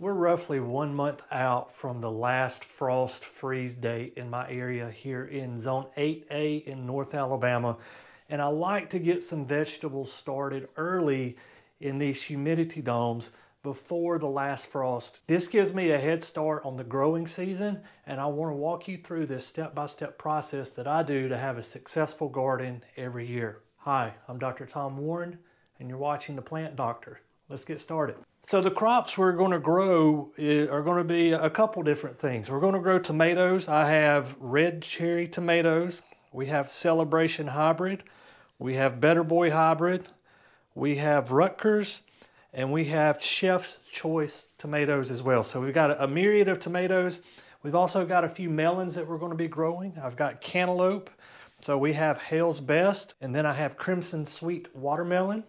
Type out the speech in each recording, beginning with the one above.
We're roughly one month out from the last frost freeze date in my area here in zone 8A in North Alabama. And I like to get some vegetables started early in these humidity domes before the last frost. This gives me a head start on the growing season and I want to walk you through this step-by-step -step process that I do to have a successful garden every year. Hi, I'm Dr. Tom Warren and you're watching The Plant Doctor. Let's get started. So the crops we're going to grow are going to be a couple different things. We're going to grow tomatoes. I have red cherry tomatoes. We have Celebration Hybrid. We have Better Boy Hybrid. We have Rutgers. And we have Chef's Choice tomatoes as well. So we've got a myriad of tomatoes. We've also got a few melons that we're going to be growing. I've got cantaloupe. So we have Hale's Best. And then I have Crimson Sweet Watermelon.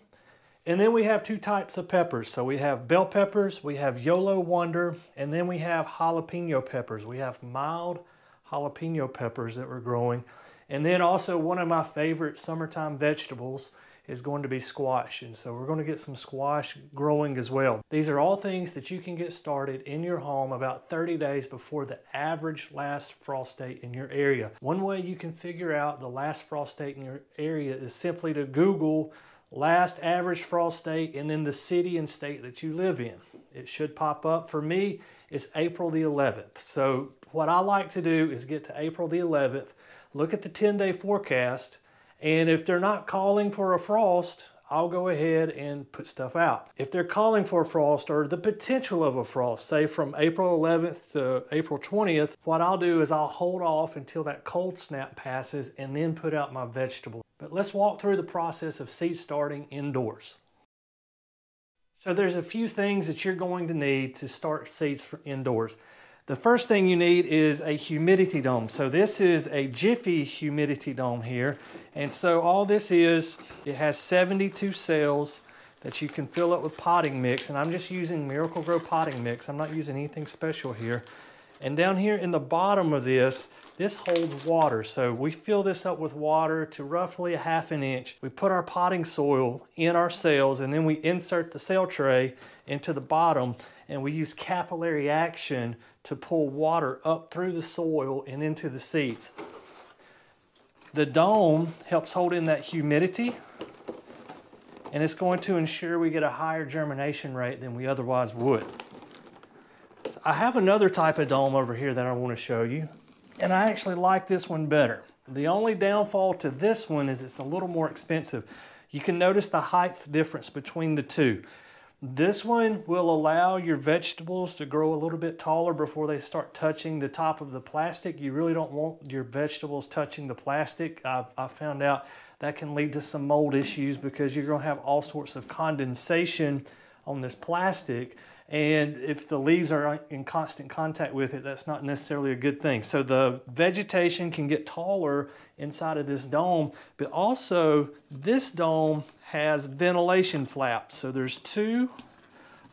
And then we have two types of peppers. So we have bell peppers, we have Yolo Wonder, and then we have jalapeno peppers. We have mild jalapeno peppers that we're growing. And then also one of my favorite summertime vegetables is going to be squash. And so we're going to get some squash growing as well. These are all things that you can get started in your home about 30 days before the average last frost date in your area. One way you can figure out the last frost date in your area is simply to Google last average frost date, and then the city and state that you live in. It should pop up. For me, it's April the 11th. So what I like to do is get to April the 11th, look at the 10-day forecast, and if they're not calling for a frost, I'll go ahead and put stuff out. If they're calling for a frost or the potential of a frost, say from April 11th to April 20th, what I'll do is I'll hold off until that cold snap passes and then put out my vegetables. But let's walk through the process of seed starting indoors. So there's a few things that you're going to need to start seeds for indoors. The first thing you need is a humidity dome. So this is a Jiffy humidity dome here. And so all this is, it has 72 cells that you can fill up with potting mix. And I'm just using Miracle-Gro potting mix. I'm not using anything special here. And down here in the bottom of this, this holds water. So we fill this up with water to roughly a half an inch. We put our potting soil in our cells and then we insert the cell tray into the bottom and we use capillary action to pull water up through the soil and into the seeds. The dome helps hold in that humidity and it's going to ensure we get a higher germination rate than we otherwise would. I have another type of dome over here that I want to show you, and I actually like this one better. The only downfall to this one is it's a little more expensive. You can notice the height difference between the two. This one will allow your vegetables to grow a little bit taller before they start touching the top of the plastic. You really don't want your vegetables touching the plastic. I've, I've found out that can lead to some mold issues because you're gonna have all sorts of condensation on this plastic and if the leaves are in constant contact with it, that's not necessarily a good thing. So the vegetation can get taller inside of this dome, but also this dome has ventilation flaps. So there's two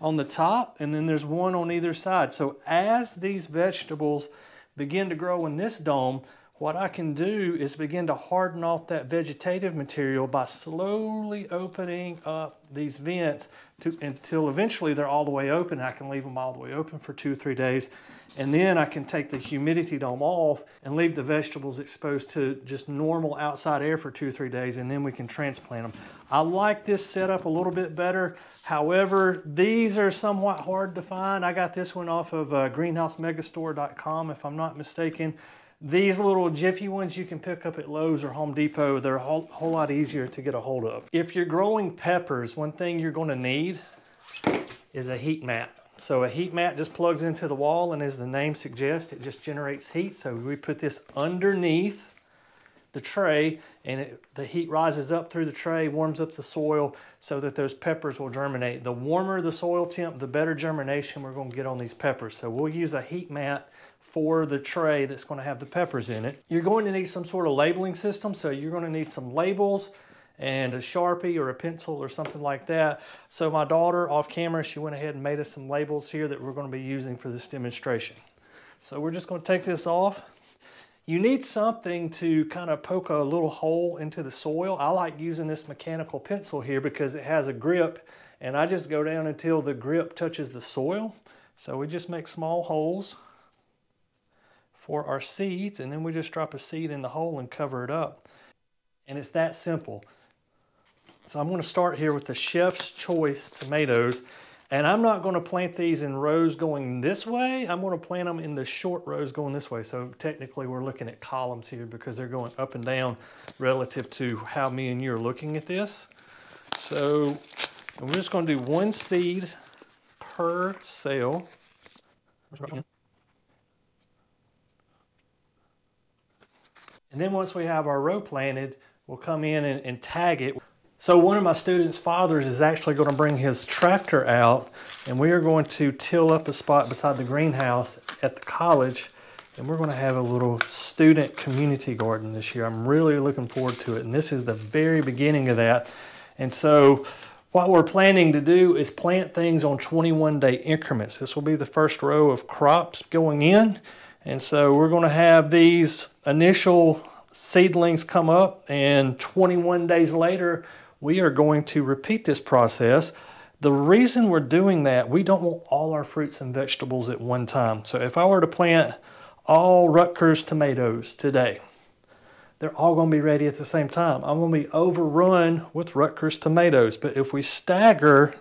on the top and then there's one on either side. So as these vegetables begin to grow in this dome, what I can do is begin to harden off that vegetative material by slowly opening up these vents to, until eventually they're all the way open. I can leave them all the way open for two or three days. And then I can take the humidity dome off and leave the vegetables exposed to just normal outside air for two or three days, and then we can transplant them. I like this setup a little bit better. However, these are somewhat hard to find. I got this one off of uh, greenhousemegastore.com, if I'm not mistaken. These little Jiffy ones you can pick up at Lowe's or Home Depot. They're a whole, whole lot easier to get a hold of. If you're growing peppers, one thing you're gonna need is a heat mat. So a heat mat just plugs into the wall and as the name suggests, it just generates heat. So we put this underneath the tray and it, the heat rises up through the tray, warms up the soil so that those peppers will germinate. The warmer the soil temp, the better germination we're gonna get on these peppers. So we'll use a heat mat for the tray that's going to have the peppers in it. You're going to need some sort of labeling system, so you're going to need some labels and a Sharpie or a pencil or something like that. So my daughter off camera, she went ahead and made us some labels here that we're going to be using for this demonstration. So we're just going to take this off. You need something to kind of poke a little hole into the soil. I like using this mechanical pencil here because it has a grip and I just go down until the grip touches the soil. So we just make small holes for our seeds and then we just drop a seed in the hole and cover it up. And it's that simple. So I'm going to start here with the Chef's Choice tomatoes. And I'm not going to plant these in rows going this way. I'm going to plant them in the short rows going this way. So technically we're looking at columns here because they're going up and down relative to how me and you are looking at this. So we're just going to do one seed per cell. And then once we have our row planted, we'll come in and, and tag it. So one of my students' fathers is actually going to bring his tractor out and we are going to till up a spot beside the greenhouse at the college and we're going to have a little student community garden this year. I'm really looking forward to it and this is the very beginning of that. And so what we're planning to do is plant things on 21 day increments. This will be the first row of crops going in. And so we're going to have these initial seedlings come up and 21 days later we are going to repeat this process. The reason we're doing that, we don't want all our fruits and vegetables at one time. So if I were to plant all Rutgers tomatoes today, they're all going to be ready at the same time. I'm going to be overrun with Rutgers tomatoes. But if we stagger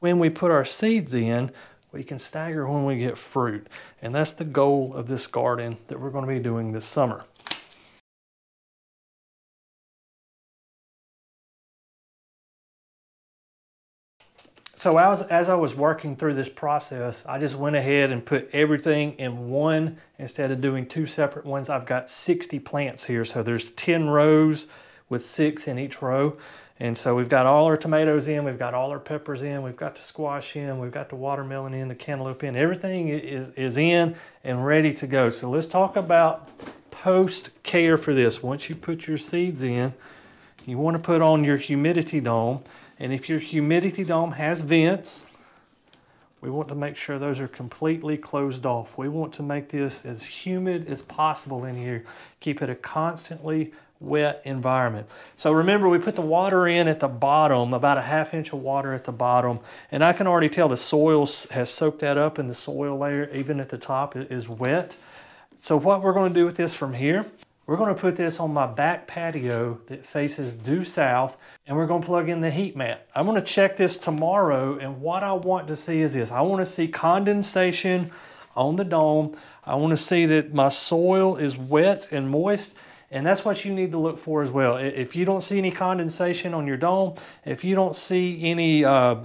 when we put our seeds in, we can stagger when we get fruit. And that's the goal of this garden that we're going to be doing this summer. So as, as I was working through this process, I just went ahead and put everything in one instead of doing two separate ones. I've got 60 plants here, so there's 10 rows with six in each row. And so we've got all our tomatoes in, we've got all our peppers in, we've got the squash in, we've got the watermelon in, the cantaloupe in. Everything is, is in and ready to go. So let's talk about post care for this. Once you put your seeds in, you want to put on your humidity dome. And if your humidity dome has vents, we want to make sure those are completely closed off. We want to make this as humid as possible in here. Keep it a constantly wet environment. So remember we put the water in at the bottom, about a half inch of water at the bottom, and I can already tell the soil has soaked that up and the soil layer, even at the top, is wet. So what we're going to do with this from here we're going to put this on my back patio that faces due south and we're going to plug in the heat mat. I'm going to check this tomorrow and what I want to see is this. I want to see condensation on the dome. I want to see that my soil is wet and moist and that's what you need to look for as well. If you don't see any condensation on your dome, if you don't see any uh,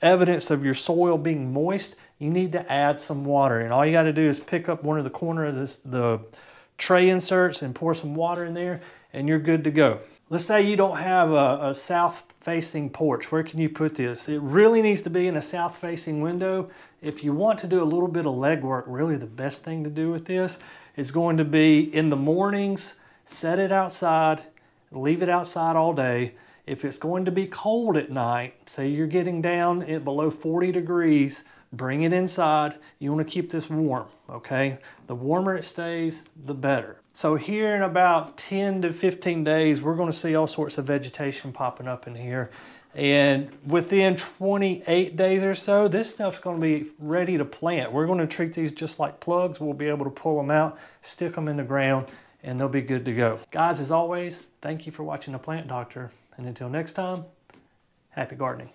evidence of your soil being moist, you need to add some water. And all you got to do is pick up one of the corner of this, the tray inserts and pour some water in there and you're good to go. Let's say you don't have a, a south facing porch. Where can you put this? It really needs to be in a south facing window. If you want to do a little bit of legwork, really the best thing to do with this is going to be in the mornings, set it outside, leave it outside all day. If it's going to be cold at night, say you're getting down at below 40 degrees, bring it inside. You want to keep this warm, okay? The warmer it stays, the better. So here in about 10 to 15 days, we're going to see all sorts of vegetation popping up in here. And within 28 days or so, this stuff's going to be ready to plant. We're going to treat these just like plugs. We'll be able to pull them out, stick them in the ground, and they'll be good to go. Guys, as always, thank you for watching The Plant Doctor. And until next time, happy gardening.